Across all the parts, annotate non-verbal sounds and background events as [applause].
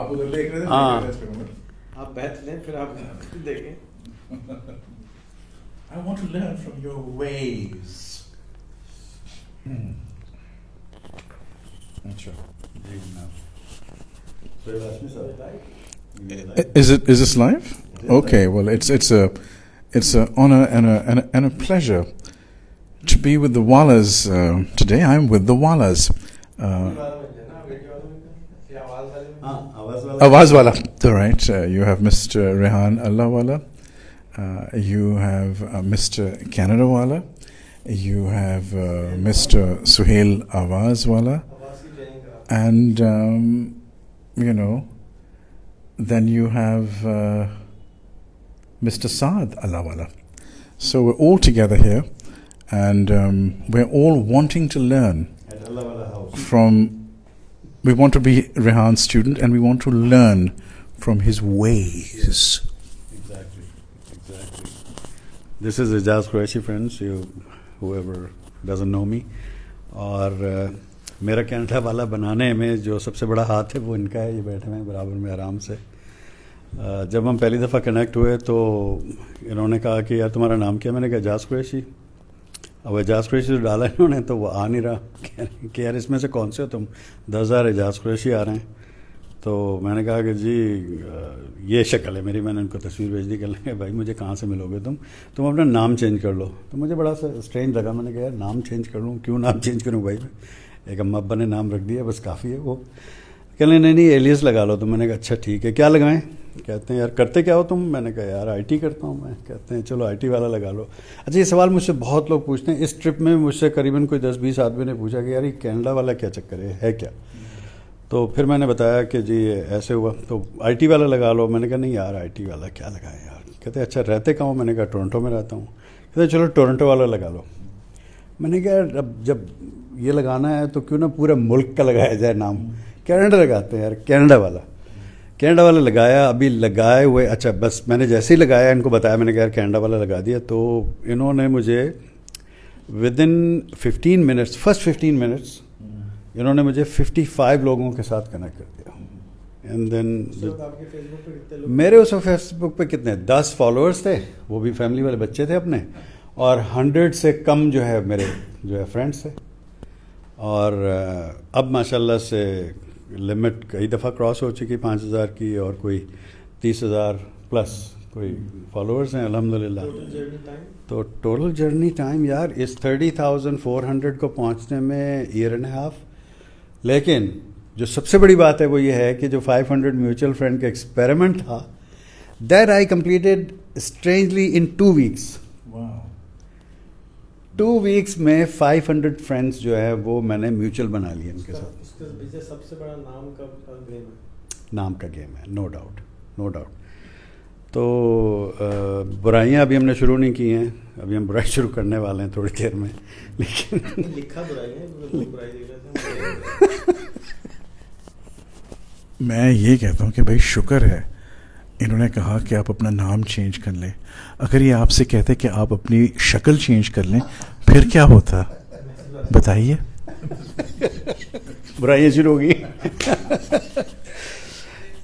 आप उधर देख रहे थे हाँ। मैं इधर करूंगा। आप बैठ लें फिर आप [laughs] देखें I want to learn from your ways. अच्छा जी जनाब सोहेल हाशमी साहब Is it is this live? Okay, well it's it's a it's an honor and a and a, and a pleasure to be with the Wallas uh, today. I'm with the Wallas. Uh, Oh, Awazwala. All right. Uh, you have Mr. Rehan Allahwala. Uh, you have uh, Mr. Canadawala. You have uh, Mr. Suhail Awazwala. And, um, you know, then you have uh, Mr. Saad Allahwala. So we're all together here and um, we're all wanting to learn from we want to be Rehan's student and we want to learn from his ways. Exactly, exactly. This is Ijaz Qureshi, friends. You, whoever doesn't know me, और uh, मेरा Canada वाला बनाने में जो सबसे बड़ा हाथ है वो इनका है ये बैठे हैं बराबर में आराम से uh, जब हम पहली दफ़ा कनेक्ट हुए तो इन्होंने कहा कि यार तुम्हारा नाम क्या मैंने कहा एजाज कुरैशी अब एजाज कुरैशी जो डाला इन्होंने तो वो आ नहीं रहा। कि यार इसमें से कौन से हो तुम? दस हज़ार एजाज कुरैशी आ रहे हैं। तो मैंने कहा कि जी ये शक्ल है मेरी, मैंने उनको तस्वीर भेज दी, कहने भाई, मुझे कहाँ से मिलोगे तुम? तुम अपना नाम चेंज कर लो। तो मुझे बड़ा सा स्ट्रेंज लगा। मैंने कहा, यार, नाम चेंज कर लूँ? क्यों नाम चेंज करूँ भाई मैं? एक अम्मा अब्बा ने नाम रख दिया, बस काफ़ी है वो। कहने नहीं नहीं, एलियस लगा लो तो मैंने कहा अच्छा ठीक है, क्या लगाएँ? कहते हैं, यार, करते क्या हो तुम? मैंने कहा, यार आईटी करता हूँ मैं। कहते हैं, चलो आईटी वाला लगा लो। अच्छा ये सवाल मुझसे बहुत लोग पूछते हैं। इस ट्रिप में मुझसे करीबन कोई दस बीस आदमी ने पूछा कि, यार, ये कैनेडा वाला क्या चक्कर है? है क्या? तो फिर मैंने बताया कि, जी ऐसे हुआ। तो आईटी वाला लगा लो। मैंने कहा, नहीं यार आईटी वाला क्या लगाएँ यार? कहते अच्छा रहते कहाँ मैंने कहा, टोरंटो में रहता हूँ। कहते चलो, टोरंटो वाला लगा लो। मैंने कहा अब जब ये लगाना है तो क्यों ना पूरे मुल्क का लगाया जाए नाम? कैनेडा लगाते हैं यार, कैनेडा वाला। कनाडा वाला लगाया अभी लगाए हुए अच्छा बस मैंने जैसे ही लगाया इनको बताया मैंने कहा कैनेडा वाला लगा दिया। तो इन्होंने मुझे within fifteen minutes first fifteen minutes इन्होंने मुझे 55 लोगों के साथ कनेक्ट कर दिया। एंड देन मेरे उस फेसबुक पे कितने? दस फॉलोअर्स थे। वो भी फैमिली वाले बच्चे थे अपने। और हंड्रेड से कम जो है मेरे जो है फ्रेंड्स थे। और अब माशाल्लाह से लिमिट कई दफ़ा क्रॉस हो चुकी पाँच हज़ार की और कोई तीस हज़ार प्लस कोई फॉलोअर्स हैं अल्हम्दुलिल्लाह। टोटल तो टोटल जर्नी टाइम यार इस थर्टी थाउज़ेंड फोर हंड्रेड को पहुँचने में ईयर एंड हाफ़ लेकिन जो सबसे बड़ी बात है वो ये है कि जो 500 म्यूचुअल फंड का एक्सपेरिमेंट था that I completed strangely in two weeks two weeks में 500 फ्रेंड्स जो है वो मैंने म्यूचुअल बना लिए इनके साथ। सबसे बड़ा नाम का गेम है। नाम का गेम है नो डाउट नो डाउट तो बुराइयाँ अभी हमने शुरू नहीं की हैं। अभी हम बुराई शुरू करने वाले हैं थोड़ी देर में लेकिन [laughs] लिखा बुराई है बुराई थे [laughs] मैं ये कहता हूँ कि भाई शुक्र है इन्होंने कहा कि आप अपना नाम चेंज कर लें। अगर ये आपसे कहते कि आप अपनी शक्ल चेंज कर लें फिर क्या होता? [laughs] बताइए। बुराइयाँ शुरू होगी।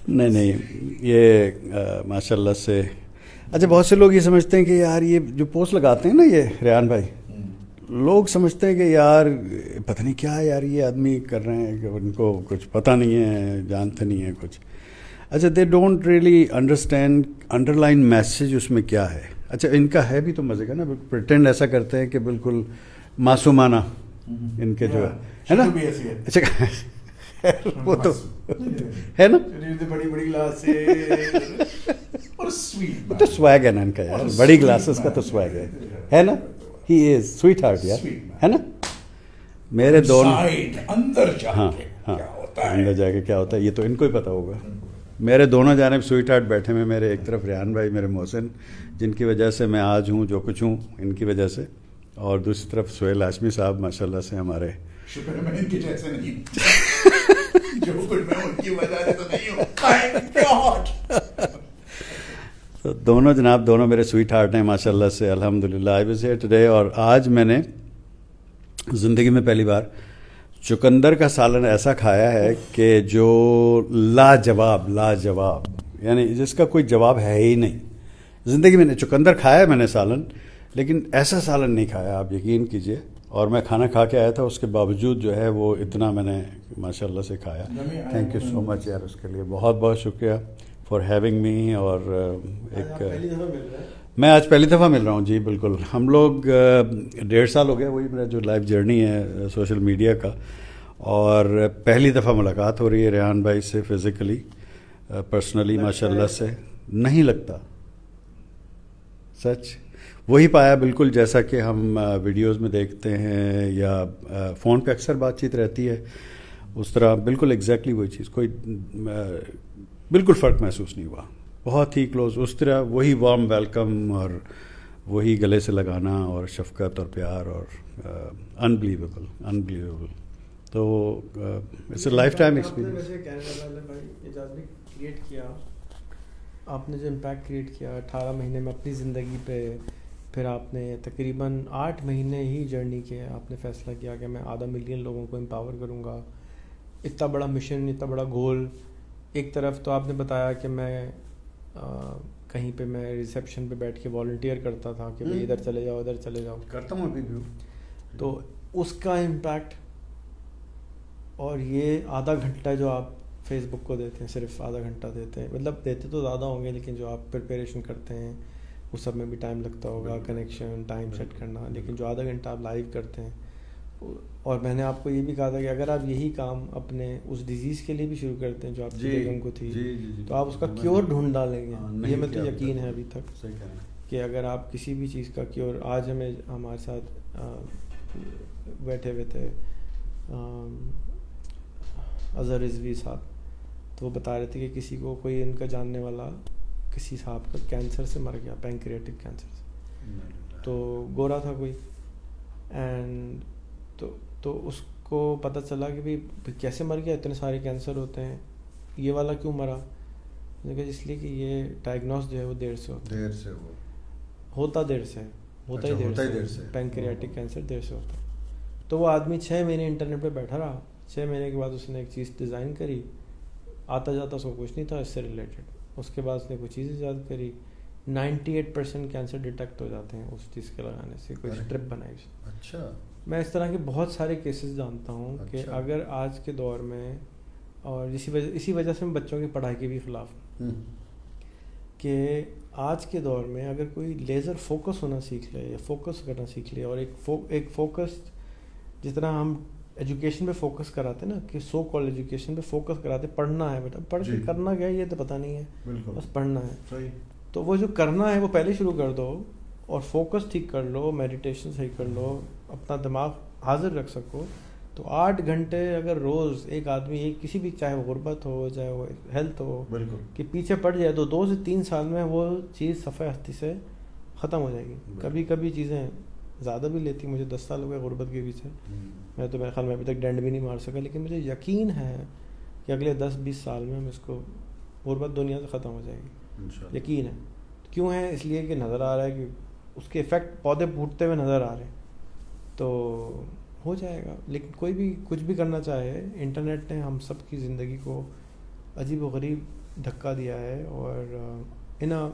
नहीं नहीं ये माशाल्लाह से अच्छा बहुत से लोग ये समझते हैं कि यार ये जो पोस्ट लगाते हैं ना ये रेहान भाई लोग समझते हैं कि यार पता नहीं क्या यार ये आदमी कर रहे हैं कि उनको कुछ पता नहीं है जानते नहीं है कुछ। अच्छा they don't really understand underline message उसमें क्या है। अच्छा इनका है भी तो मज़े का ना प्रिटेंड ऐसा करते हैं कि बिल्कुल मासूमाना इनके जो है। है ना? है। अच्छा [laughs] वो तो है ना? बड़ी बड़ी और स्वीट वो तो स्वैग है ना इनका यार। बड़ी ग्लासेस का तो स्वैग है। है ना? ही इज़ स्वीट हार्ट यार। है ना? मेरे दोनों साइड अंदर हाँ जाके हाँ क्या होता अंदर है जाके क्या होता है? ये तो इनको ही पता होगा। मेरे दोनों जानब स्वीट हार्ट बैठे हुए मेरे एक तरफ़ रेहान भाई मेरे मोहसिन जिनकी वजह से मैं आज हूँ जो कुछ हूँ इनकी वजह से। और दूसरी तरफ़ सोहेल हाशमी साहब माशाल्लाह से हमारे जैसे नहीं जो कुछ मैं उनकी वजह तो नहीं हूँ तो दोनों जनाब, दोनों मेरे स्वीट हार्ट हैं, माशाल्लाह से, अल्हम्दुलिल्लाह आई वाज टुडे और आज मैंने ज़िंदगी में पहली बार चुकंदर का सालन ऐसा खाया है कि जो लाजवाब लाजवाब, यानी जिसका कोई जवाब है ही नहीं। ज़िंदगी में चुकंदर खाया है मैंने सालन, लेकिन ऐसा सालन नहीं खाया, आप यकीन कीजिए। और मैं खाना खा के आया था उसके बावजूद जो है वो इतना मैंने माशाल्लाह से खाया। थैंक यू सो मच यार उसके लिए। बहुत बहुत शुक्रिया फॉर हैविंग मी और एक मैं आज पहली दफ़ा मिल रहा हूँ जी बिल्कुल। हम लोग डेढ़ साल हो गया वही मेरा जो लाइफ जर्नी है सोशल मीडिया का। और पहली दफ़ा मुलाकात हो रही है रेहान भाई से फिज़िकली पर्सनली माशाल्लाह से। नहीं लगता। सच? वही पाया बिल्कुल जैसा कि हम वीडियोस में देखते हैं या फ़ोन पे अक्सर बातचीत रहती है उस तरह बिल्कुल एग्जैक्टली वही चीज़ कोई बिल्कुल फ़र्क महसूस नहीं हुआ। बहुत ही क्लोज उस तरह वही वार्म वेलकम और वही गले से लगाना और शफकत और प्यार और अनबिलीवेबल अनबिलीवेबल तो it's a lifetime experience आपने जो इम्पैक्ट क्रिएट किया अठारह महीने में अपनी ज़िंदगी पे फिर आपने तकरीबन आठ महीने ही जर्नी के आपने फैसला किया कि मैं आधा मिलियन लोगों को एम्पावर करूँगा। इतना बड़ा मिशन इतना बड़ा गोल एक तरफ़ तो आपने बताया कि मैं आ, कहीं पे मैं रिसेप्शन पे बैठ के वॉल्टियर करता था कि भाई हम्म। इधर चले जाओ इधर चले जाओ। करता हूँ अभी भी तो उसका इम्पैक्ट और ये आधा घंटा जो आप फेसबुक को देते हैं सिर्फ़ आधा घंटा देते हैं मतलब देते तो ज़्यादा होंगे लेकिन जो आप प्रिपरेशन करते हैं उस सब में भी टाइम लगता होगा कनेक्शन टाइम सेट करना। लेकिन जो आधा घंटा आप लाइव करते हैं और मैंने आपको ये भी कहा था कि अगर आप यही काम अपने उस डिज़ीज़ के लिए भी शुरू करते हैं जो आपकी बेगम को थी जी, जी, जी। तो आप उसका क्योर ढूंढ हाँ, डालेंगे ये मैं तो यकीन है अभी तक हैं। कि अगर आप किसी भी चीज़ का क्योर आज हमें हमारे साथ बैठे हुए थे अज़हर रिजवी साहब तो वो बता रहे थे कि किसी को कोई इनका जानने वाला किसी साहब का कैंसर से मर गया पैंक्रियाटिक कैंसर से। तो गोरा था कोई। एंड तो तो उसको पता चला कि भाई कैसे मर गया? इतने सारे कैंसर होते हैं। ये वाला क्यों मरा? इसलिए कि ये डायग्नोस जो है वो देर से होता है। देर से वो। होता देर से है होता ही अच्छा, देर होता ही से। देर से। पैंक्रियाटिक कैंसर देर से होता है। तो वो आदमी छः महीने इंटरनेट पे बैठा रहा। छः महीने के बाद उसने एक चीज़ डिज़ाइन करी। आता जाता उसको कुछ नहीं था इससे रिलेटेड उसके बाद उसने कुछ चीज़ ईजाद करी 98 परसेंट कैंसर डिटेक्ट हो जाते हैं उस चीज़ के लगाने से कोई। स्ट्रिप बनाई उसने। अच्छा मैं इस तरह के बहुत सारे केसेस जानता हूँ अच्छा। कि। अगर आज के दौर में और इसी वजह इसी वजह से मैं बच्चों की पढ़ाई के भी खिलाफ हूँ हम्म, कि आज के दौर में अगर कोई लेज़र फोकस होना सीख ले या फोकस करना सीख ले और एक फो, एक फोकस जितना हम एजुकेशन पे फोकस कराते ना कि सो कॉल एजुकेशन पे फोकस कराते पढ़ना है बेटा पढ़ के करना क्या है ये तो पता नहीं है बस पढ़ना है। सही। तो वो जो करना है वो पहले शुरू कर दो और फोकस ठीक कर लो मेडिटेशन सही कर लो अपना दिमाग हाजिर रख सको। तो आठ घंटे अगर रोज़ एक आदमी एक किसी भी चाहे वो गुर्बत हो चाहे वो हेल्थ हो कि पीछे पड़ जाए तो दो से तीन साल में वो चीज़ सफ़े हस्ती से ख़त्म हो जाएगी। कभी कभी चीज़ें ज़्यादा भी लेती मुझे दस साल हो गए गुर्बत के पीछे। हम्म, मैं तो मेरे ख्याल में अभी तक डेंड भी नहीं मार सका लेकिन मुझे यकीन है कि अगले दस बीस साल में हम इसको गुर्बत दुनिया से ख़त्म हो जाएगी। यकीन है। क्यों है? इसलिए कि नज़र आ रहा है कि उसके इफ़ेक्ट पौधे फूटते हुए नज़र आ रहे हैं। तो हो जाएगा लेकिन कोई भी कुछ भी करना चाहे इंटरनेट ने हम सब की ज़िंदगी को अजीब व गरीब धक्का दिया है और इन अ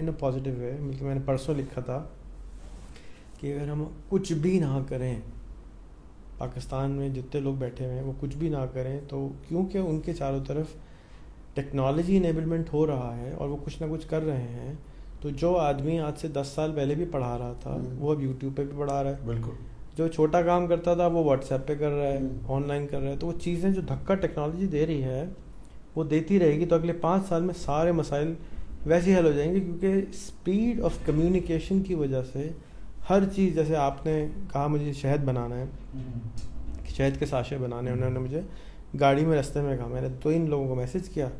इन अ पॉजिटिव वे बल्कि मैंने परसों लिखा था कि अगर हम कुछ भी ना करें पाकिस्तान में जितने लोग बैठे हुए हैं वो कुछ भी ना करें तो क्योंकि उनके चारों तरफ़ टेक्नोलॉजी इनेबलमेंट हो रहा है और वो कुछ ना कुछ कर रहे हैं तो जो आदमी आज से दस साल पहले भी पढ़ा रहा था हम्म। वो अब यूट्यूब पे भी पढ़ा रहा है बिल्कुल जो छोटा काम करता था वो व्हाट्सएप पे कर रहा है हम्म। ऑनलाइन कर रहा है तो वो चीज़ें जो धक्का टेक्नोलॉजी दे रही है वो देती रहेगी तो अगले पाँच साल में सारे मसाइल वैसे ही हल हो जाएँगे क्योंकि स्पीड ऑफ़ कम्युनिकेशन की वजह से हर चीज़ जैसे आपने कहा मुझे शहद बनाना है शहद के साशे बनाने उन्होंने मुझे गाड़ी में रास्ते में कहा मैंने दो इन लोगों को मैसेज किया।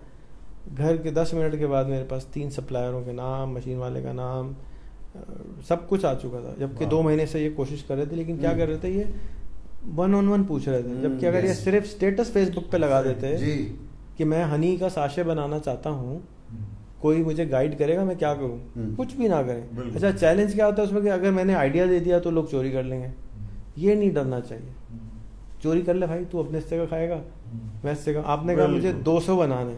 घर के दस मिनट के बाद मेरे पास तीन सप्लायरों के नाम मशीन वाले का नाम सब कुछ आ चुका था जबकि दो महीने से ये कोशिश कर रहे थे लेकिन क्या हम्म। कर रहे थे ये वन ऑन वन पूछ रहे थे हम्म, जबकि अगर ये सिर्फ़ स्टेटस फेसबुक पे लगा देते जी। कि मैं हनी का साशे बनाना चाहता हूँ कोई मुझे गाइड करेगा मैं क्या करूँ? हम्म। कुछ भी ना करें। अच्छा चैलेंज क्या होता है उसमें कि अगर मैंने आइडिया दे दिया तो लोग चोरी कर लेंगे। ये नहीं डरना चाहिए। चोरी कर ले भाई तू अपने हिस्से का खाएगा मैं हिस्से का। आपने कहा मुझे बिल्कुल। 200 बनाने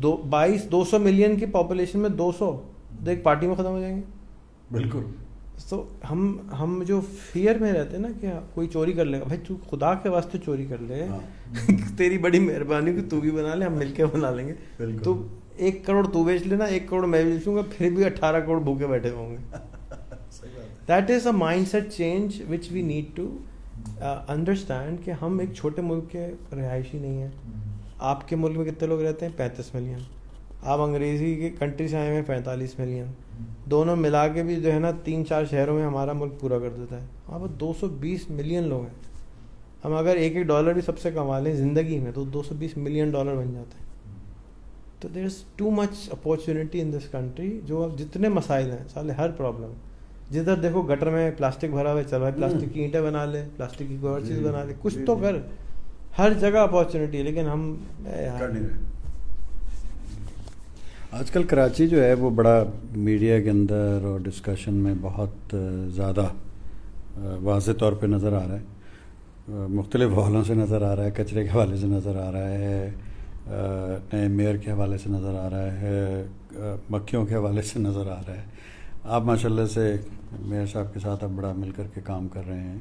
दो बाईस दो सौ मिलियन की पॉपुलेशन में 200 तो एक पार्टी में खत्म हो जाएँगे। बिल्कुल। तो हम हम जो फियर में रहते हैं ना कि कोई चोरी कर लेगा भाई तू खुदा के वास्ते चोरी कर ले। हाँ। [laughs] तेरी बड़ी मेहरबानी कि तू भी बना ले हम मिलके बना लेंगे। तो एक करोड़ तू बेच लेना एक करोड़ मैं बेचूँगा फिर भी अट्ठारह करोड़ भूखे बैठे होंगे। That is a mindset change which we need to understand कि हम एक छोटे मुल्क के रिहायशी नहीं हैं। आपके मुल्क में कितने लोग रहते हैं? पैंतीस मिलियन। आप अंग्रेज़ी के कंट्री से आए हुए हैं पैंतालीस मिलियन। दोनों मिला के भी जो है ना तीन चार शहरों में हमारा मुल्क पूरा कर देता है। वहाँ पर 220 मिलियन लोग हैं। हम अगर एक एक डॉलर भी सबसे कमा लें ज़िंदगी में तो 220 मिलियन डॉलर बन जाते हैं। तो there is too much opportunity in this country जो अब जितने मसाइल हैं साले हर प्रॉब्लम जिधर देखो गटर में प्लास्टिक भरा हुआ है चल भाई प्लास्टिक की ईंटें बना ले प्लास्टिक की कोई और चीज़ बना ले कुछ तो कर। हर जगह अपॉर्चुनिटी है लेकिन हम कर नहीं रहे। आजकल कराची जो है वो बड़ा मीडिया के अंदर और डिस्कशन में बहुत ज़्यादा वाज तौर पे नज़र आ रहा है। मुख्तलिफ़ हवालों से नज़र आ रहा है कचरे के हवाले से नज़र आ रहा है नए मेयर के हवाले से नज़र आ रहा है मक्खियों के हवाले से नज़र आ रहा है। आप माशाल्लाह से मेयर साहब के साथ अब बड़ा मिल कर के काम कर रहे हैं।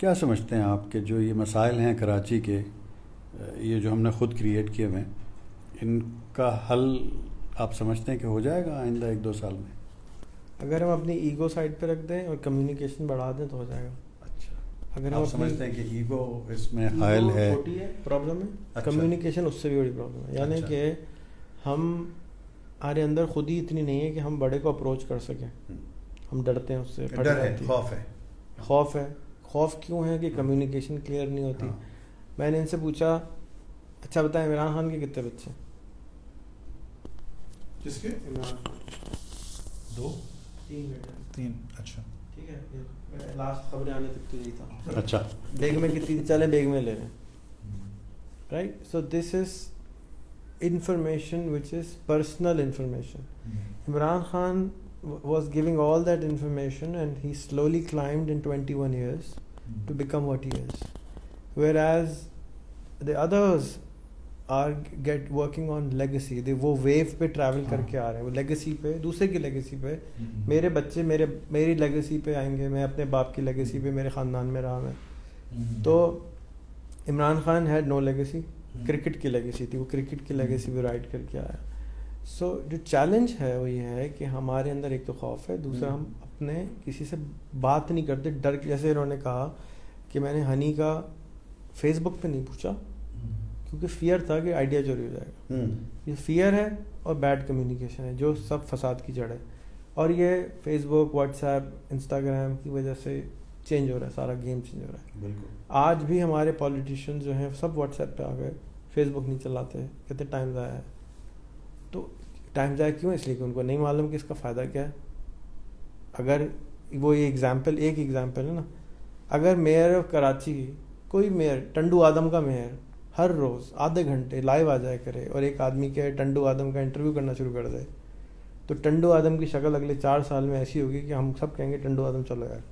क्या समझते हैं आप कि जो ये मसाइल हैं कराची के ये जो हमने ख़ुद क्रिएट किए हुए हैं, इनका हल आप समझते हैं कि हो जाएगा आइंदा एक दो साल में? अगर हम अपनी ईगो साइड पर रख दें और कम्युनिकेशन बढ़ा दें तो हो जाएगा। अगर आप समझते हैं कि ईगो इसमें हायल है। छोटी है प्रॉब्लम है। अच्छा। कम्युनिकेशन उससे भी बड़ी प्रॉब्लम है। यानी अच्छा। कि हम हमारे अंदर खुद ही इतनी नहीं है कि हम बड़े को अप्रोच कर सकें। हम डरते हैं उससे डर है खौफ है। खौफ है। खौफ क्यों है कि कम्युनिकेशन क्लियर नहीं होती? हाँ। मैंने इनसे पूछा अच्छा बताएँ इमरान खान के कितने बच्चे हैं? किसके? इमरान दो? तीन बेटे। तीन अच्छा। ठीक है लास्ट खबरें आने तक तो यही था अच्छा बेग में कितनी चले बेग में ले रहे हैं right so this is information which is personal information imran khan w- was giving all that information and he slowly climbed in 21 years to become what he is whereas the others are get working on legacy दे वो wave पे हाँ। करके आ रहे हैं वो legacy पे दूसरे की legacy पे मेरे बच्चे मेरे मेरी लेगेसी पे आएँगे मैं अपने बाप की लेगेसी पे मेरे ख़ानदान में रहा मैं। तो Imran Khan had no legacy cricket की लेगेसी थी वो क्रिकेट की लेगेसी भी राइड करके आया। सो जो चैलेंज है वो ये है कि हमारे अंदर एक तो खौफ है दूसरा हम अपने किसी से बात नहीं करते डर जैसे इन्होंने कहा कि मैंने हनी का फेसबुक पे नहीं पूछा। क्योंकि फियर था कि आइडिया चोरी हो जाएगा। हम्म। ये फियर है और बैड कम्युनिकेशन है जो सब फसाद की जड़ है। और ये फेसबुक व्हाट्सएप इंस्टाग्राम की वजह से चेंज हो रहा है सारा गेम चेंज हो रहा है। बिल्कुल। आज भी हमारे पॉलिटिशियन जो हैं सब व्हाट्सएप पे आ गए फेसबुक नहीं चलाते कहते टाइम ज़ाया है। तो टाइम ज़ाया क्यों इसलिए कि उनको नहीं मालूम कि इसका फ़ायदा क्या है। अगर वो ये एग्ज़ाम्पल एक एग्ज़ाम्पल है ना। अगर मेयर ऑफ़ कराची कोई मेयर टंडू आदम का मेयर हर रोज़ आधे घंटे लाइव आ जाया करे और एक आदमी के टंडू आदम का इंटरव्यू करना शुरू कर दे तो टंडू आदम की शक्ल अगले चार साल में ऐसी होगी कि हम सब कहेंगे टंडू आदम चलो यार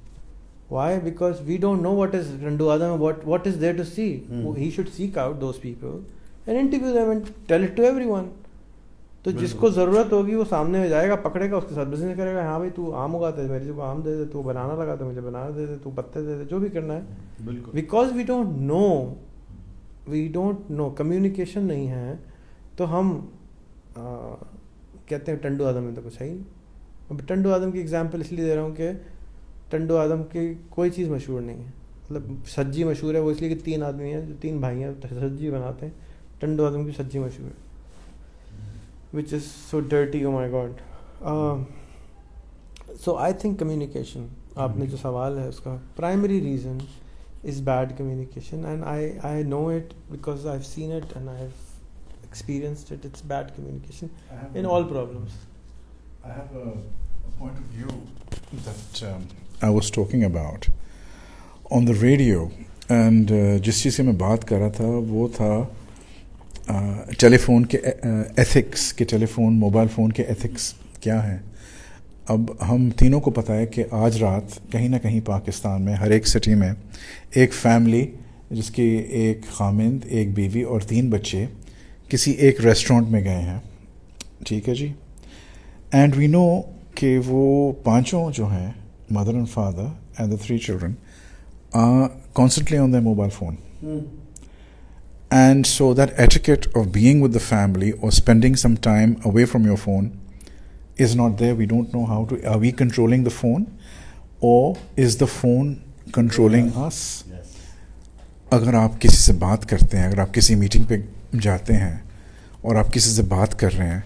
Why? Because we don't know what is Randu Adam, what what is there to see. Hmm. He should seek out those people and interview them and tell it to everyone. तो जिसको ज़रूरत होगी वो सामने में जाएगा पकड़ेगा उसके साथ बिज़नेस करेगा हाँ भाई तू आम उगाते है मेरे को आम दे दे तू बनाना लगा दे मुझे बनाना दे दे तू पत्ते दे दे जो भी करना है बिल्कुल because we don't know we don't know communication नहीं है तो हम आ, कहते हैं टंडू आदम में तो कुछ है ही नहीं। अब टंडू आदम की एग्जांपल इसलिए दे रहा हूँ कि टंडू आदम की कोई चीज़ मशहूर नहीं है। मतलब सज्जी मशहूर है वो इसलिए कि तीन आदमी हैं जो तीन भाई हैं सज्जी बनाते हैं टंडू आदम की सज्जी मशहूर है। Which is so dirty oh my God so I think communication आपने जो सवाल है उसका primary reason is bad communication and I, I know it because I've seen it and I've experienced it. It's bad communication in all problems. I have a, a point of view that um, I was talking about on the radio and uh, जिस चीज़ से मैं बात कर रहा था वो था telephone के एथिक्स के टेलीफोन मोबाइल फ़ोन के एथिक्स क्या हैं अब हम तीनों को पता है कि आज रात कहीं ना कहीं पाकिस्तान में हर एक सिटी में एक फैमिली जिसके एक खामिंद एक बीवी और तीन बच्चे किसी एक रेस्टोरेंट में गए हैं। ठीक है जी? एंड वी नो कि वो पाँचों जो हैं mother and father and the three children are constantly on the mobile phone and so that etiquette of being with the family और spending some time away from your phone is not there. We don't know how to. Are we controlling the phone, or is the phone controlling us? अगर आप किसी से बात करते हैं अगर आप किसी मीटिंग पे जाते हैं और आप किसी से बात कर रहे हैं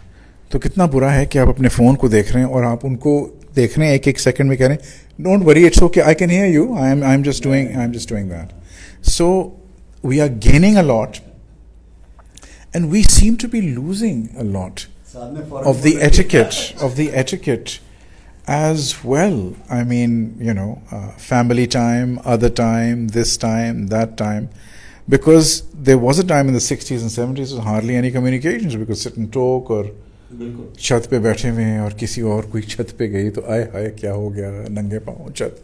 तो कितना बुरा है कि आप अपने फ़ोन को देख रहे हैं और आप उनको देख रहे हैं एक एक सेकंड में कह रहे हैं don't worry it's okay I can hear you I am I am just doing I am just doing that so we are gaining a lot and we seem to be losing a lot of the etiquette of the etiquette as well i mean you know uh, family time other time this time that time because there was a time in the 60s and 70s with hardly any communications we could sit and talk or छत पे बैठे हुए हैं और किसी और कोई छत पे गई तो आए हाय क्या हो गया नंगे पाँव छत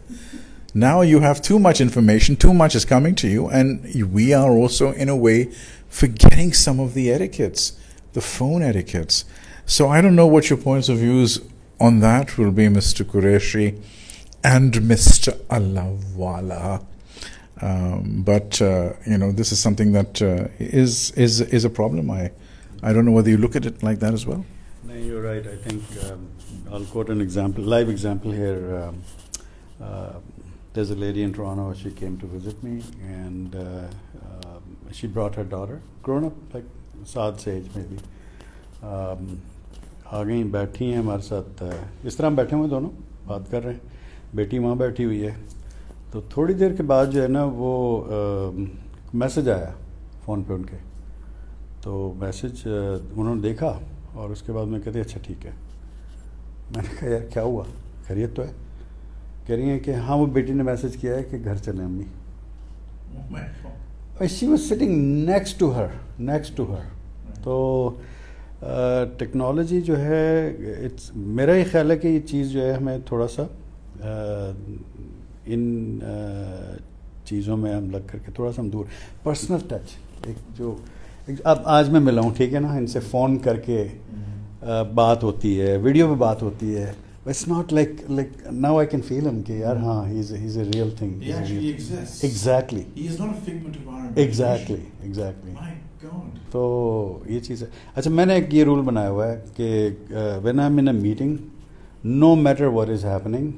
now you have too much information, too much is coming to you, and we are also, in a way, forgetting some of the etiquettes, the phone etiquettes. So I don't know what your points of views on that will be, Mr. Qureshi and Mr. Allahwala. Um, but uh, you know, this is something that uh, is is is a problem. I I don't know whether you look at it like that as well. No, you're right. I think um, I'll quote an example, live example here. Um, uh, there's a lady in Toronto. She came to visit me, and uh, um, she brought her daughter, grown up, like Saad's age maybe. आ गई बैठी हैं हमारे साथ इस तरह हम बैठे हुए दोनों बात कर रहे हैं। बेटी वहाँ बैठी हुई है। तो थोड़ी देर के बाद जो है ना वो मैसेज आया फ़ोन पे उनके। तो मैसेज उन्होंने देखा और उसके बाद मैं कहती अच्छा ठीक है। मैंने कहा यार क्या हुआ? खैरियत तो है? कह रही हैं कि हाँ वो बेटी ने मैसेज किया है कि घर चले अम्मी। She was sitting next to her next to her तो टेक्नोलॉजी जो है इट्स मेरा ही ख्याल है कि ये चीज़ जो है हमें थोड़ा सा इन चीज़ों में हम लग करके थोड़ा सा हम दूर। पर्सनल टच एक जो एक, अब आज मैं मिला हूँ ठीक है ना? इनसे फ़ोन करके uh, बात होती है वीडियो पे बात होती है। It's not like like now I can feel him कि यार हाँ a, he's a real thing exactly He's a तो ये चीज़ है। अच्छा मैंने एक ये रूल बनाया हुआ है कि when I am in a meeting no matter what is happening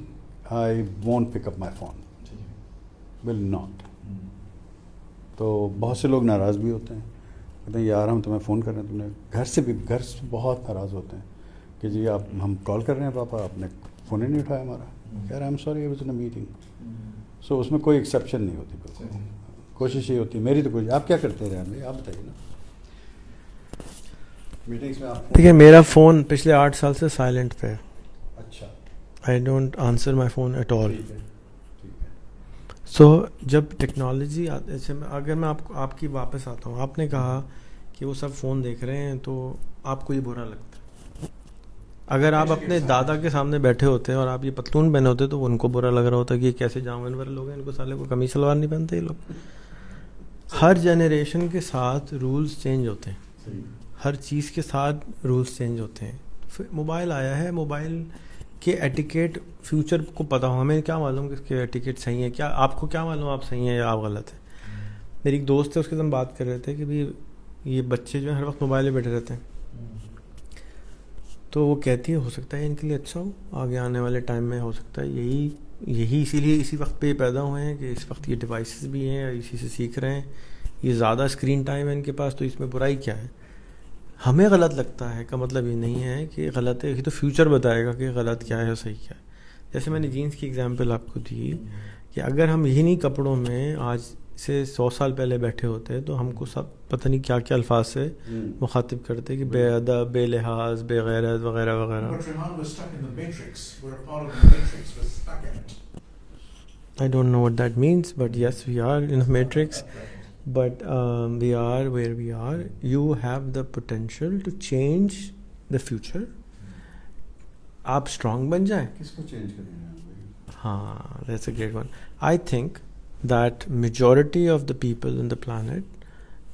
I won't pick up my phone will not तो बहुत से लोग नाराज़ भी होते हैं। कहते हैं यार हम तुम्हें फ़ोन कर रहे हैं। तुमने घर से भी घर से बहुत नाराज़ होते हैं कि जी आप हम कॉल कर रहे हैं पापा आपने फ़ोन ही नहीं उठाया हमारा। यार I am sorry I was in a meeting so उसमें कोई एक्सेप्शन नहीं होती बिल्कुल। कोशिश ये होती है मेरी तो कोई आप क्या करते हैं भाई आप बताइए ना। मीटिंग्स में आप देखिए मेरा फ़ोन पिछले आठ साल से साइलेंट पे है। अच्छा। I don't answer my phone at all so जब टेक्नोलॉजी जैसे अगर मैं आपको आपकी वापस आता हूँ आपने कहा कि वो सब फ़ोन देख रहे हैं तो आपको ये बुरा लगता है। अगर आप अपने दादा के सामने बैठे होते हैं और आप ये पतलून पहने होते तो उनको बुरा लग रहा होता कि ये कैसे जानवर लोग हैं इनको साले को कमीज सलवार नहीं पहनते ये लोग। हर जनरेशन के साथ रूल्स चेंज होते हैं। हर चीज़ के साथ रूल्स चेंज होते हैं। फिर मोबाइल आया है मोबाइल के एटिकेट फ्यूचर को पता हो। हमें क्या मालूम कि इसके एटिकेट सही है? क्या आपको क्या मालूम आप सही हैं या आप गलत हैं? मेरी एक दोस्त है उसके साथ हम बात कर रहे थे कि भाई ये बच्चे जो हैं हर वक्त मोबाइल में बैठे रहते हैं। तो वो कहती है, हो सकता है इनके लिए अच्छा हो, आगे आने वाले टाइम में हो सकता है यही यही इसीलिए इसी वक्त पे पैदा हुए हैं कि इस वक्त ये डिवाइसेस भी हैं इसी से सीख रहे हैं। ये ज़्यादा स्क्रीन टाइम है इनके पास तो इसमें बुराई क्या है? हमें गलत लगता है, का मतलब ये नहीं है कि गलत है, ये तो फ्यूचर बताएगा कि गलत क्या है सही क्या है। जैसे मैंने जीन्स की एग्जांपल आपको दी कि अगर हम इन्हीं कपड़ों में आज से सौ साल पहले बैठे होते तो हमको सब पता नहीं क्या क्या अल्फाज से मुखातिब करते हैं कि बे अदब बे लिहाज बेगैर वगैरह। वगैरह I don't know what that means but yes we are in matrix but we are where we are you have the potential to change the future आप स्ट्रांग बन जाए। किसको चेंज हाँ? That's a great one I think that majority of the people in the planet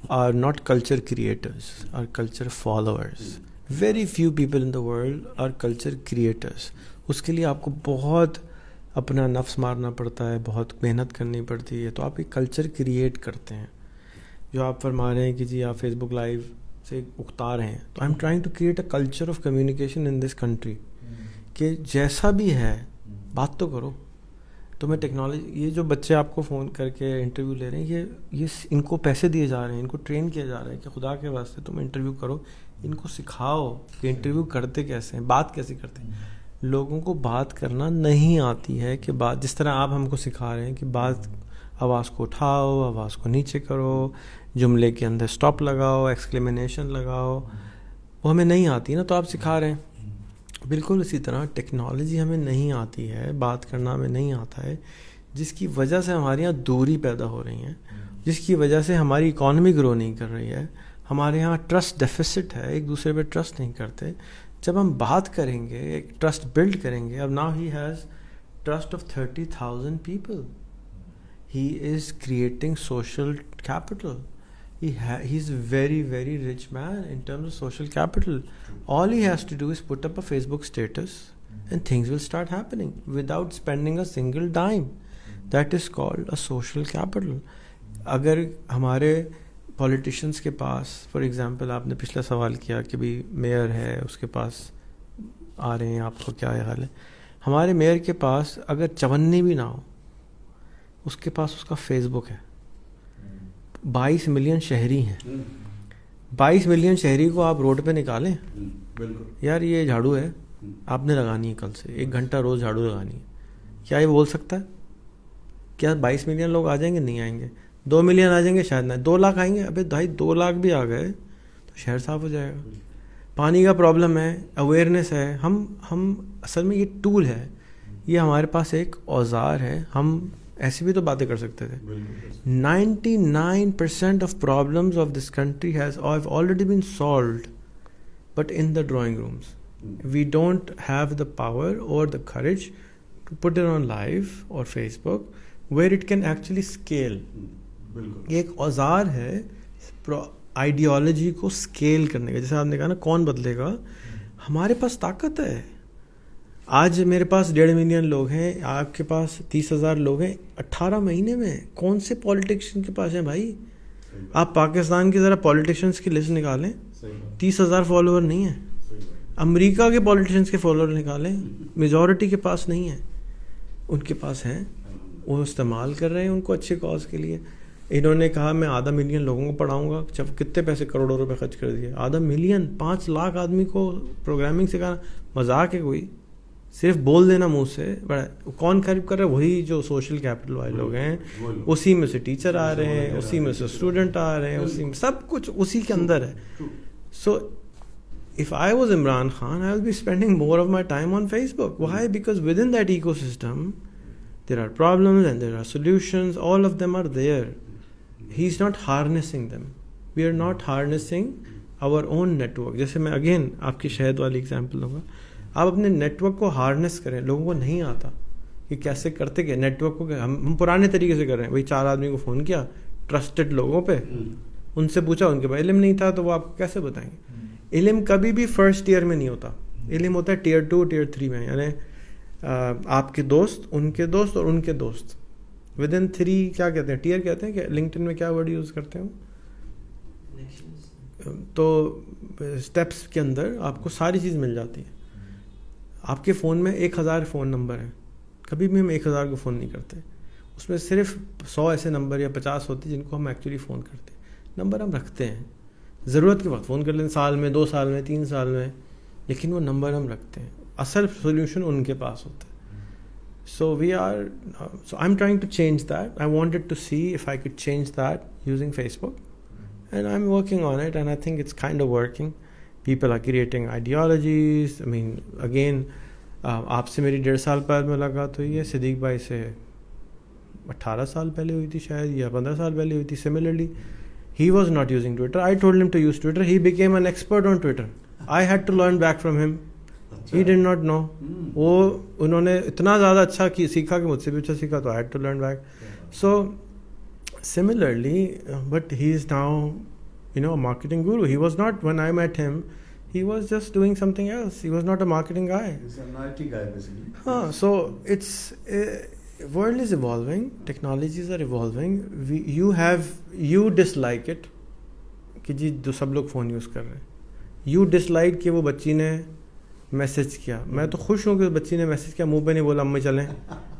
are not culture creators, are culture followers. Very few people in the world are culture creators. उसके लिए आपको बहुत अपना नफ्स मारना पड़ता है बहुत मेहनत करनी पड़ती है। तो आप एक कल्चर क्रिएट करते हैं। जो आप फरमा रहे हैं कि जी आप फेसबुक लाइव से उकता रहे हैं। तो I am trying to create a culture of communication in this country कि जैसा भी है बात तो करो। तो मैं टेक्नोलॉजी ये जो बच्चे आपको फ़ोन करके इंटरव्यू ले रहे हैं, ये ये इनको पैसे दिए जा रहे हैं, इनको ट्रेन किया जा रहा है कि खुदा के वास्ते तुम इंटरव्यू करो, इनको सिखाओ कि इंटरव्यू करते कैसे हैं, बात कैसे करते हैं। लोगों को बात करना नहीं आती है कि बात जिस तरह आप हमको सिखा रहे हैं कि बात, आवाज़ को उठाओ, आवाज़ को नीचे करो, जुमले के अंदर स्टॉप लगाओ एक्सक्लेमिनेशन लगाओ, वो हमें नहीं आती ना तो आप सिखा रहे हैं। बिल्कुल इसी तरह टेक्नोलॉजी हमें नहीं आती है, बात करना हमें नहीं आता है, जिसकी वजह से हमारे यहाँ दूरी पैदा हो रही है, जिसकी वजह से हमारी इकॉनमी ग्रो नहीं कर रही है। हमारे यहाँ ट्रस्ट डेफिसिट है, एक दूसरे पे ट्रस्ट नहीं करते। जब हम बात करेंगे, एक ट्रस्ट बिल्ड करेंगे, अब now he has trust of thirty thousand people he is creating social capital he ha- he's very very rich man in terms of social capital all he has to do is put up a facebook status and things will start happening without spending a single dime that is called a social capital अगर हमारे politicians के पास for example आपने पिछला सवाल किया कि भी मेयर है उसके पास आ रहे हैं आपको क्या हाल है हमारे मेयर के पास अगर चवन्नी भी ना हो उसके पास उसका फेसबुक है बाईस मिलियन शहरी हैं। बाईस मिलियन शहरी को आप रोड पे निकालें। यार ये झाड़ू है। आपने लगानी है कल से। एक घंटा रोज़ झाड़ू लगानी है। क्या ये बोल सकता है? क्या बाईस मिलियन लोग आ जाएँगे? नहीं आएँगे। दो मिलियन आ जाएँगे? शायद नहीं। दो लाख आएँगे? अबे भाई दो लाख भी आ गए तो शहर साफ़ हो जाएगा। पानी का प्रॉब्लम है अवेयरनेस है। हम हम असल में ये टूल है। ये हमारे पास एक औज़ार है। हम ऐसी भी तो बातें कर सकते थे। 99 percent of problems of this country has already been solved but in the drawing rooms we don't have the power और the courage to put it on live और Facebook where it can actually scale ये एक औज़ार है ideology को scale करने का। जैसे आपने कहा ना कौन बदलेगा? हमारे पास ताकत है। आज मेरे पास डेढ़ मिलियन लोग हैं आपके पास तीस हज़ार लोग हैं। अट्ठारह महीने में कौन से पॉलिटिशियन के पास हैं भाई? आप पाकिस्तान की ज़रा पॉलिटिशियंस की लिस्ट निकालें। तीस हज़ार फॉलोअर नहीं है। अमेरिका के पॉलिटिशियंस के फॉलोअर निकालें। मेजॉरिटी के पास नहीं है। उनके पास हैं। वो इस्तेमाल कर रहे हैं उनको अच्छे कॉज के लिए। इन्होंने कहा मैं आधा मिलियन लोगों को पढ़ाऊँगा। जब कितने पैसे करोड़ों रुपए खर्च कर दिए? आधा मिलियन? पाँच लाख आदमी को प्रोग्रामिंग सिखाना। मज़ाक है कोई? सिर्फ़ बोल देना मुँह से बड़ा कौन खरीब कर रहा वही जो सोशल कैपिटल वाले लोग हैं। उसी में से टीचर आ रहे हैं उसी में से स्टूडेंट आ रहे हैं उसी में सब कुछ उसी के अंदर है। So if I was Imran Khan I will be spending more of my time on Facebook why because within that ecosystem there are problem and there are solution all of them are there he is not harnessing them we are not harnessing our own network जैसे मैं again आपकी शहद वाली example लूँगा आप अपने network को harness करें लोगों को नहीं आता कि कैसे करते क्या नेटवर्क को हम हम पुराने तरीके से कर रहे हैं। भाई चार आदमी को फ़ोन किया ट्रस्टेड लोगों पे उनसे पूछा उनके पास इलम नहीं था तो वो आपको कैसे बताएँगे? इलम कभी भी फ़र्स्ट ईयर में नहीं होता। इलम होता है टीयर टू टीयर थ्री में यानी आपके दोस्त उनके दोस्त और उनके दोस्त। विद इन थ्री क्या कहते हैं? टीयर कहते हैं कि लिंकटिन में क्या वर्ड यूज़ करते हो? तो स्टेप्स के अंदर आपको सारी चीज़ मिल जाती है। आपके फ़ोन में एक हज़ार फ़ोन नंबर हैं। कभी भी हम एक हज़ार को फ़ोन नहीं करते। उसमें सिर्फ़ सौ ऐसे नंबर या पचास होते हैं जिनको हम एक्चुअली फ़ोन करते हैं। नंबर हम रखते हैं। ज़रूरत के वक्त फ़ोन कर लेते साल में, दो साल में, तीन साल में। लेकिन वो नंबर हम रखते हैं। असल सोल्यूशन उनके पास होता है। So we are so I am trying to change that I wanted to see if I could change that using Facebook and I am working on it and I think it's kind people are creating ideologies I mean again आपसे मेरी डेढ़ साल बाद मुलाकात हुई है। सिद्दीक भाई से अट्ठारह साल पहले हुई थी शायद या पंद्रह साल पहले हुई थी। Similarly he was not using Twitter I told him to use Twitter he became an expert on Twitter I had to learn back from him he did not know वो उन्होंने इतना ज़्यादा अच्छा कि सीखा कि मुझसे भी अच्छा सीखा तो I had to learn back so similarly but he is now you know, a marketing guru. He was not when I met him. He was just doing something else. He was not a marketing guy. He's an IT guy basically. Huh, so it's uh, world is evolving. Technologies are evolving. We, you have you dislike it. कि जी जो सब लोग phone use कर रहे हैं you dislike कि वो बच्ची ने मैसेज किया मैं तो खुश हूँ कि उस बच्ची ने मैसेज किया मुँह पे नहीं बोला अम्मी चलें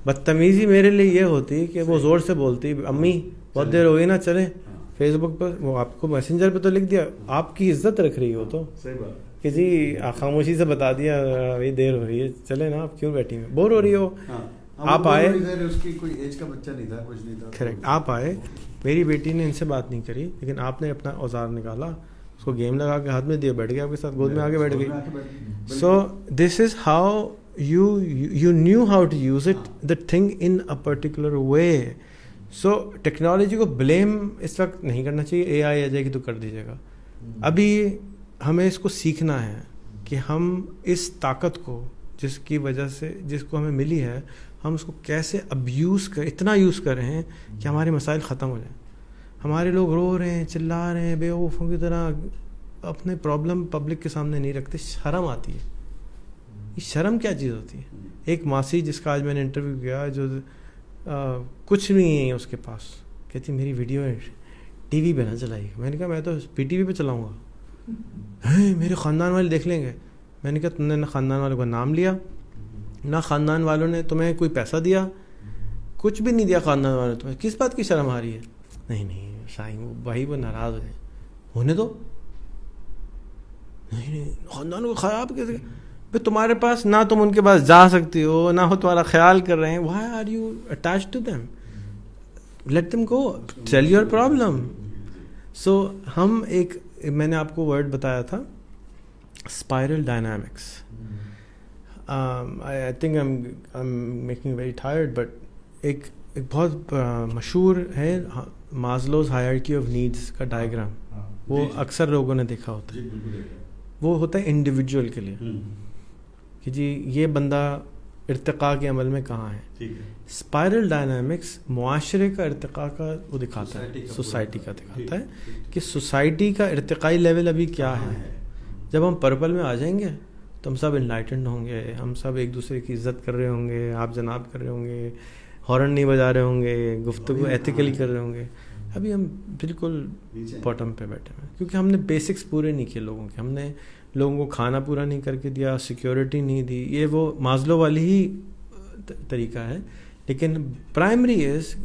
बदतमीज़ी मेरे लिए ये होती कि वो ज़ोर से बोलती अम्मी बहुत देर हो गई ना चलें फेसबुक पर वो आपको मैसेंजर पे तो लिख दिया आपकी इज़्ज़त रख रही हो तो। सही बात। कि जी खामोशी से बता दिया अभी देर हो रही है चले ना आप क्यों बैठी हैं? बोर हो रही हो। हाँ आप आए- उसकी कोई एज का बच्चा नहीं था कुछ नहीं था। करेक्ट आप आए मेरी बेटी ने इनसे बात नहीं करी लेकिन आपने अपना औज़ार निकाला उसको गेम लगा के हाथ में दिया बैठ गया आपके साथ गोद में आके बैठ गई। So this is how you you knew how to use it the thing in a particular the So technology को ब्लेम इस वक्त नहीं करना चाहिए ए आई आ जाएगी तो कर दीजिएगा। अभी हमें इसको सीखना है कि हम इस ताकत को, जिसकी वजह से, जिसको हमें मिली है, हम उसको कैसे अब्यूज़ कर, इतना यूज़ कर रहे हैं कि हमारे मसाइल ख़त्म हो जाए। हमारे लोग रो रहे हैं, चिल्ला रहे हैं, बेवकूफ़ों की तरह, अपने प्रॉब्लम पब्लिक के सामने नहीं रखते, शर्म आती है। ये शर्म क्या चीज़ होती है? एक मासी जिसका आज मैंने इंटरव्यू किया, जो कुछ नहीं है उसके पास। कहती, मेरी वीडियो टीवी पे ना चलाई मैंने कहा, मैं तो पे चलाऊँगा। हैं, मेरे ख़ानदान वाले देख लेंगे। मैंने कहा, तुमने ना ख़ानदान वालों का नाम लिया, ना ख़ानदान वालों ने तुम्हें कोई पैसा दिया, कुछ भी नहीं दिया ख़ानदान वालों ने तुम्हें। किस बात की शर्म आ रही है? नहीं नहीं शाही वो भाई, वो नाराज़ हो। होने दो। नहीं नहीं, ख़ानदान को ख़राब कैसे भाई तुम्हारे पास ना तुम उनके पास जा सकती हो ना हो तुम्हारा ख्याल कर रहे हैं। Why are you attach to them let them go tell your problem so हम एक मैंने आपको वर्ड बताया था spiral dynamics I think I am making very tired but एक एक बहुत uh, मशहूर है माजलोज हायरकी ऑफ़ नीड्स का डायग्राम हाँ, वो जी, जी। अक्सर लोगों ने देखा होता है। वो होता है इंडिविजुअल के लिए। हम्म, कि जी ये बंदा इर्तिका के अमल में कहाँ है? स्पायरल है। डायनामिक्स मुआशरे का इर्तिका का वो दिखाता है। सोसाइटी का दिखाता है कि सोसाइटी का इर्तिकाई लेवल अभी क्या है? जब हम पर्पल में आ जाएँगे तो हम सब इनलाइटेंड होंगे हम सब एक दूसरे की इज़्ज़त कर रहे होंगे आप जनाब कर रहे होंगे हॉर्न नहीं बजा रहे होंगे गुफ्तु एथिकली कर रहे होंगे। अभी हम बिल्कुल। बॉटम पे बैठे हैं क्योंकि हमने बेसिक्स पूरे नहीं किए लोगों के। हमने लोगों को खाना पूरा नहीं करके दिया सिक्योरिटी नहीं दी, ये वो माजलो वाली ही तरीका है। लेकिन प्राइमरी इज़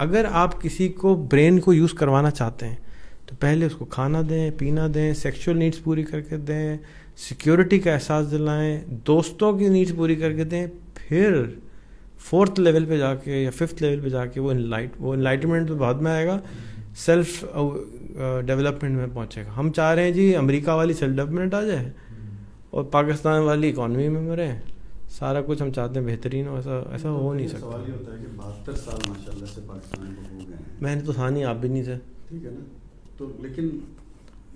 अगर आप किसी को ब्रेन को यूज़ करवाना चाहते हैं तो पहले उसको खाना दें, पीना दें सेक्सुअल नीड्स पूरी करके दें सिक्योरिटी का एहसास दिलाएँ, दोस्तों की नीड्स पूरी करके दें, फिर फोर्थ लेवल पे जाके या फिफ्थ लेवल पे जाके वो इनलाइट वो इनलाइटमेंट तो बाद में आएगा। सेल्फ डेवलपमेंट में पहुंचेगा। हम चाह रहे हैं जी अमेरिका वाली सेल्फ डेवलपमेंट आ जाए और पाकिस्तान वाली इकॉनमी में मरे। सारा कुछ हम चाहते हैं बेहतरीन हो ऐसा ऐसा हो नहीं सवाल ये सकता होता है कि बहत्तर साल माशाल्लाह से पाकिस्तान को हो गए हैं। मैंने तो था आप भी नहीं थे। ठीक है ना? तो लेकिन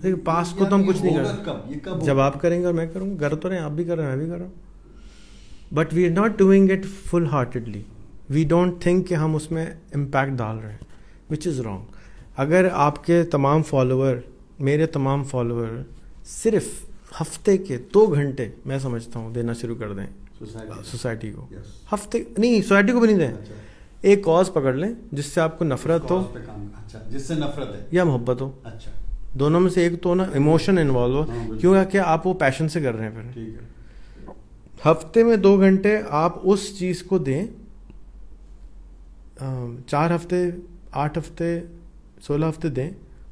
देखिए पास को तो हम कुछ नहीं कर जब आप करेंगे और मैं करूँगा कर तो रहे हैं आप भी कर रहे हैं मैं भी कर। रहा हूँ but we are not doing it full heartedly we don't think कि हम उसमें इम्पैक्ट डाल रहे हैं विच इज़ रॉन्ग अगर आपके तमाम फॉलोअर मेरे तमाम फॉलोअर सिर्फ़ हफ़्ते के दो घंटे मैं समझता हूँ देना शुरू कर दें सोसाइटी को। Yes. हफ़्ते नहीं सोसाइटी को भी नहीं दें। अच्छा। एक कॉज पकड़ लें जिससे आपको नफरत हो। अच्छा जिससे नफरत है। या मोहब्बत हो। अच्छा। दोनों में से एक तो ना इमोशन इन्वॉल्व हो। हाँ। क्यों? कि आप वो पैशन से कर रहे हैं फिर? ठीक है। हफ़्ते में दो घंटे आप उस चीज़ को दें चार हफ़्ते आठ हफ़्ते सोलह हफ़्ते दें।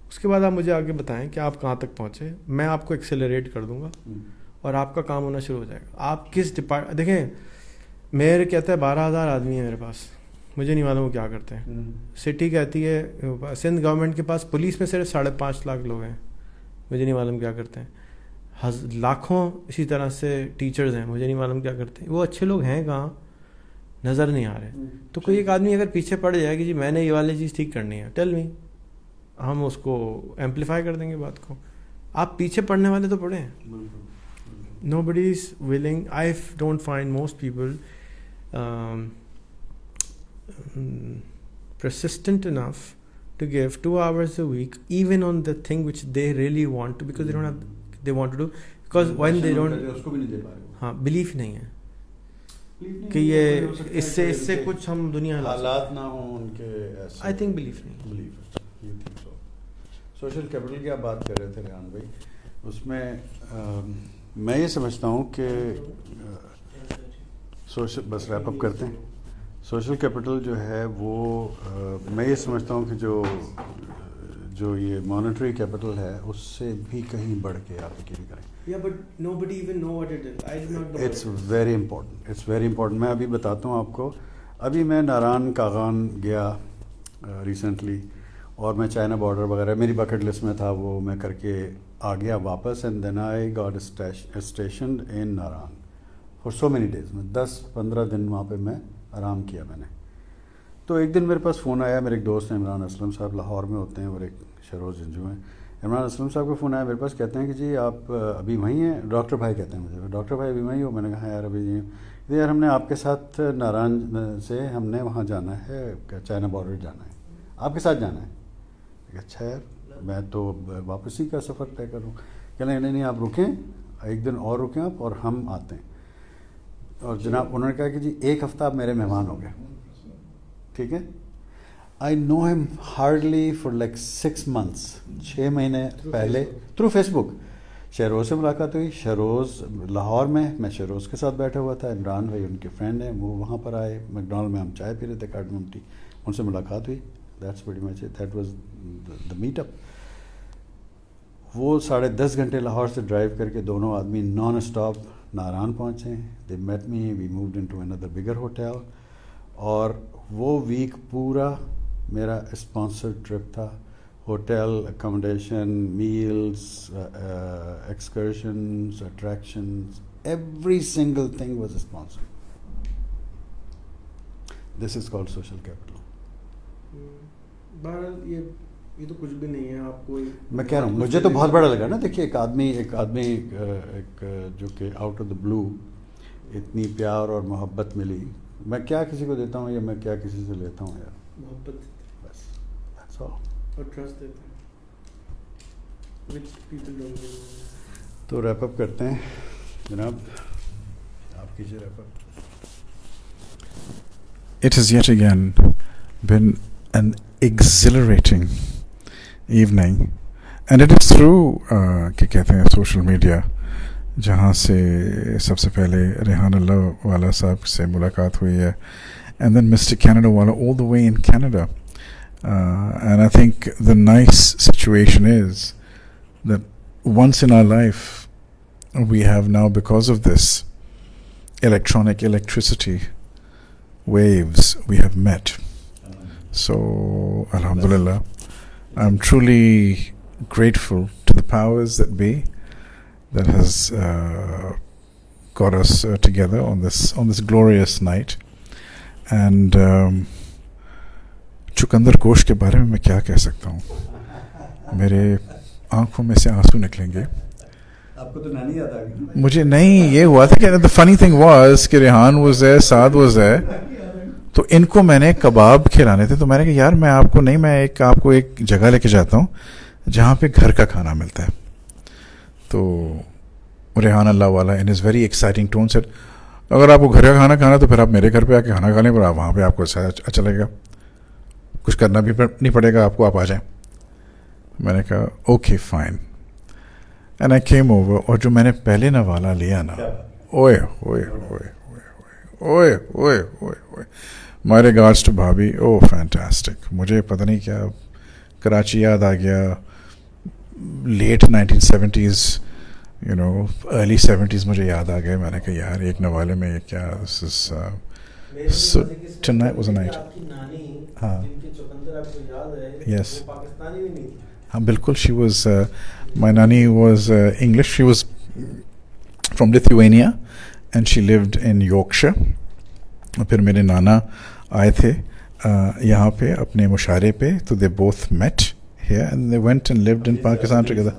उसके बाद आप मुझे आगे बताएँ कि आप कहाँ तक पहुँचे। मैं आपको एक्सेलरेट कर दूँगा हम्म, और आपका काम होना शुरू हो जाएगा। आप किस डिपार्ट देखें मेयर कहता है बारह हज़ार आदमी है मेरे पास। मुझे नहीं मालूम वो क्या करते हैं। हम्म, सिटी कहती है सिंध गवर्नमेंट के पास पुलिस में सिर्फ़ साढ़े पाँच लाख लोग हैं। मुझे नहीं मालूम क्या करते हैं। हज लाखों इसी तरह से टीचर्स हैं। मुझे नहीं मालूम क्या करते हैं। वो अच्छे लोग हैं कहाँ? नज़र नहीं आ रहे। तो कोई एक आदमी अगर पीछे पड़ जाए कि जी मैंने ये वाली चीज़ ठीक करनी है टेल मी हम उसको एम्पलीफाई कर देंगे बात को। आप पीछे पढ़ने वाले तो पढ़ें nobody is willing I don't find most people persistent enough to give two hours a week even on the thing which they really want to because they want to do because one they don't हाँ। Belief नहीं है। कि ये इससे इससे कुछ हम दुनिया ना हो उनके आई थिंक बिलीफ नहीं you think so social capital की आप बात कर रहे थे रेहान भाई उसमें अम, मैं ये समझता हूँ कि सोशल बस रैप अप करते हैं। सोशल कैपिटल जो है वो अ, मैं ये समझता हूँ कि जो जो ये मॉनेटरी कैपिटल है उससे भी कहीं बढ़ के आप यकीन करें. It's very important it's very important मैं अभी बताता हूँ आपको। अभी मैं नारायण कागान गया रिसेंटली और मैं चाइना बॉर्डर वगैरह, मेरी बकेट लिस्ट में था वो मैं करके आ गया वापस and then I got station in Narayan for so many days में दस, पंद्रह दिन वहाँ पे मैं आराम किया मैंने। तो एक दिन मेरे पास फ़ोन आया, मेरे एक दोस्त हैं, इमरान असलम साहब लाहौर में होते हैं और एक शरोज जंजू हैं। इमरान असलम साहब का फ़ोन आया, मेरे पास कहते हैं कि जी आप अभी वहीं हैं? डॉक्टर भाई कहते हैं मुझे। डॉक्टर भाई अभी वहीं हो? मैंने कहा, यार अभी हूँ। यार, हमने आपके साथ नारायण से हमने वहाँ जाना है चाइना बॉर्डर जाना है? आपके साथ जाना है? अच्छा यार मैं तो वापसी का सफ़र तय करूँ। कह नहीं नहीं आप रुकें एक दिन और रुकें आप और हम आते हैं। और जनाब उन्होंने कहा कि जी एक हफ़्ता आप मेरे मेहमान हो गए। ठीक है? I know him hardly for like six months छः महीने पहले थ्रू फेसबुक शहरोज़ से मुलाकात हुई। शहरोज़ लाहौर में मैं शहरोज़ के साथ बैठा हुआ था। इमरान भाई उनके फ्रेंड हैं वो वहाँ पर आए। मैकडोनल्ड में हम चाय पी रहे थे कार्डमम टी उनसे मुलाकात हुई। That's very much that was the meetup वो साढ़े दस घंटे लाहौर से ड्राइव करके दोनों आदमी नॉन स्टॉप नारायण पहुँचे। They met me we moved into another bigger hotel और वो वीक पूरा मेरा स्पॉन्सर्ड ट्रिप था। Hotel accommodation meals excursions attractions every single thing was sponsored this is called social capital बहरहाल ये ये तो कुछ भी नहीं है आपको मैं कह रहा हूँ मुझे तो बहुत बड़ा लगा ना देखिए एक आदमी एक आदमी अ, एक जो कि आउट ऑफ़ द ब्लू इतनी प्यार और मोहब्बत मिली। मैं क्या किसी को देता हूँ या मैं क्या किसी से लेता हूँ यार? मोहब्बत बस that's all. और ट्रस्ट देते हैं। विच पीपल डोंट तो रैप अप करते हैं। जनाब आप कीजिए wrap up It has yet again been an exhilarating evening, and it is through uh, क्या कहते हैं सोशल मीडिया जहाँ से सबसे पहले रेहान अल्लाह वाला साहब से मुलाकात हुई है and then Mr. Canada Wala all the way in Canada. Uh, and I think the nice situation is that once in our life we have now, because of this electronic electricity waves, we have met. So, Alhamdulillah, I'm truly grateful to the powers that be that has uh, got us uh, together on this on this glorious night. And um, चुकंदर गोश के बारे में मैं क्या कह सकता हूँ मेरे आँखों में से आँसू निकलेंगे आपको तो नानी याद आ गई मुझे नहीं ये हुआ था कि द फनी थिंग वाज कि रेहान वाज है साद वाज है तो इनको मैंने कबाब खिलाने थे तो मैंने कहा यार मैं आपको नहीं मैं एक आपको एक जगह लेके जाता हूँ जहाँ पे घर का खाना मिलता है। तो Rehan Allahwala in is very exciting tone set अगर आपको घर का खाना खाना है तो फिर आप मेरे घर पे आके खाना खा लें पर आप वहाँ पे आपको अच्छा अच्छा लगेगा। कुछ करना भी नहीं पड़ेगा आपको आप आ जाएँ। मैंने कहा okay fine and I came over और जो मैंने पहले नवाला लिया ना ओए ओए ओए ओए ओए ओए ओए ओए माय रिगार्ड्स टू भाभी ओ फैंटास्टिक मुझे पता नहीं क्या कराची याद आ गया। Late 1970s you know early 70s मुझे याद आ गए मैंने कहा यार एक नवाले में ये क्या uh, नानी हाँ। याद है बिल्कुल शी वॉज़ माई नानी was English she was from Lithuania and she lived in Yorkshire और फिर मेरे नाना आए थे यहाँ पे अपने मुशारे पे तो they both met here and they went and lived in Pakistan together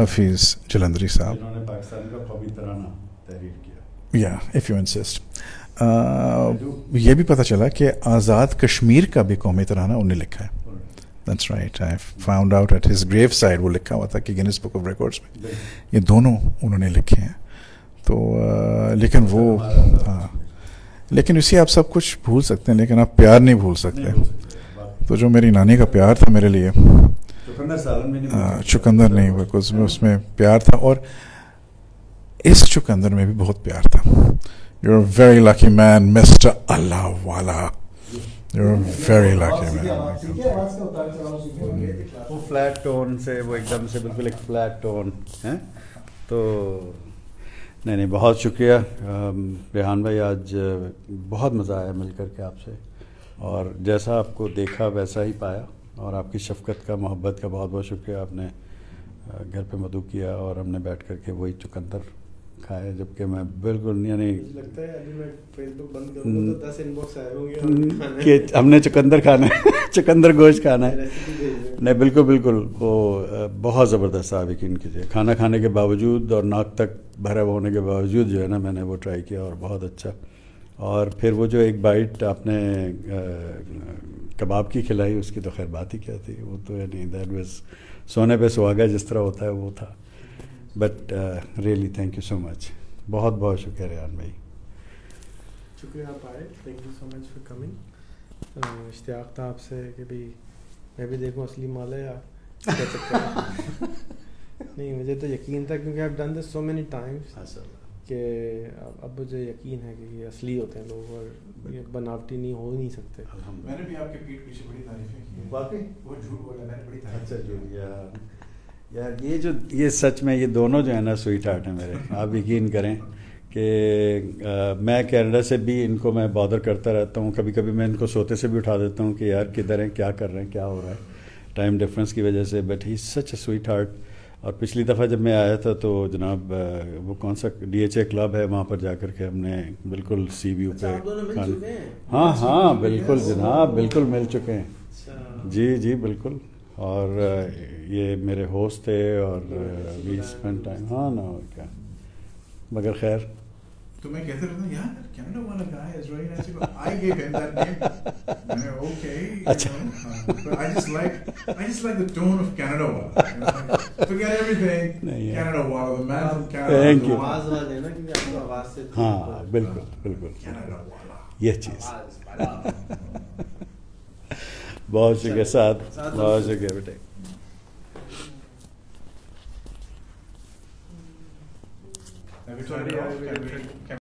Hafeez Jalandhari sahab. जिन्होंने पाकिस्तान का कौमी तराना तहरीर किया। Yeah, if you insist. ये भी पता चला कि आज़ाद कश्मीर का भी कौमी तराना उन्हें लिखा है। That's right I found out at his graveside वो लिखा हुआ था कि गिनीज बुक ऑफ़ रिकॉर्ड्स में। ये दोनों उन्होंने लिखे हैं। तो लेकिन वो हाँ। लेकिन इसी आप सब कुछ भूल सकते हैं लेकिन आप प्यार नहीं भूल सकते। तो जो मेरी नानी का प्यार था मेरे लिए हाँ, चुकंदर नहीं हुआ उसमें उसमें प्यार था और इस चुकंदर में भी बहुत प्यार था। You are very lucky man mister Allahwala you are very lucky man वो फ्लैट टोन से वो एकदम से बिल्कुल एक फ्लैट टोन है? तो नहीं नहीं, बहुत शुक्रिया। रेहान भाई, आज बहुत मज़ा आया मिल कर के आपसे। और जैसा आपको देखा, वैसा ही पाया। और आपकी शफकत का, मोहब्बत का बहुत बहुत शुक्रिया। आपने घर पे मधु किया और हमने बैठ कर के वही चुकंदर खाए जबकि मैं बिल्कुल यानी लगता है अभी मैं फेसबुक बंद करूँगा तो 10 इनबॉक्स आए होंगे कि हमने चुकंदर खाना है [laughs] चुकंदर गोश्त खाना है। नहीं बिल्कुल बिल्कुल वो बहुत ज़बरदस्त आप यकीन कीजिए खाना खाने के बावजूद और नाक तक भरा हुआ होने के बावजूद जो है ना मैंने वो ट्राई किया और बहुत अच्छा। और फिर वो जो एक बाइट आपने कबाब की खिलाई उसकी तो खैर बात ही क्या थी? वो तो यानी दैट वाज सोने पे सुहागा जिस तरह होता है वो था। But really thank you so much बहुत बहुत शुक्रिया रेहान भाई। शुक्रिया आप आए। Thank you so much for coming Ishtiaq था आपसे कि भाई मैं भी देखूँ असली माल है या क्या चक्कर [laughs] नहीं मुझे तो यकीन था क्योंकि I done this so many times कि अब मुझे यकीन है कि ये असली होते हैं लोग और ये बनावटी नहीं हो नहीं सकते। मैंने भी आपके पीठ पीछे बड़ी तारीफें की वाकई? वो झूठ बोला मैंने बड़ी तारीफ़ अच्छा जी यार ये जो ये सच में ये दोनों जो है ना स्वीट हार्ट है मेरे। आप यकीन करें कि मैं कनाडा से भी इनको मैं बॉदर करता रहता हूँ। कभी कभी मैं इनको सोते से भी उठा देता हूँ कि यार किधर हैं क्या कर रहे हैं क्या हो रहा है। टाइम डिफरेंस की वजह से but he such a sweetheart और पिछली दफ़ा जब मैं आया था तो जनाब वो कौन सा डी एच ए क्लब है वहाँ पर जा कर के हमने बिल्कुल सी व्यू पे हाँ? हाँ? बिल्कुल जनाब बिल्कुल मिल चुके हैं। अच्छा। जी जी बिल्कुल। और ये मेरे होस्ट थे और वी स्पेंड टाइम हाँ ना और क्या। मगर खैर। तो मैं कहते रहता हूँ? यार कनाडा वाला guy is very nice I give him that name मैंने ओके अच्छा। just like I just like the tone of Canada वाला everything. Canada वाला from Canada Thank you आवाज़ वाले ना क्योंकि आपकी आवाज़ से हाँ बिल्कुल बिल्कुल। वाला। ये चीज़। बहुत शुक्रिया साथ बहुत शुक्रिया बेटे?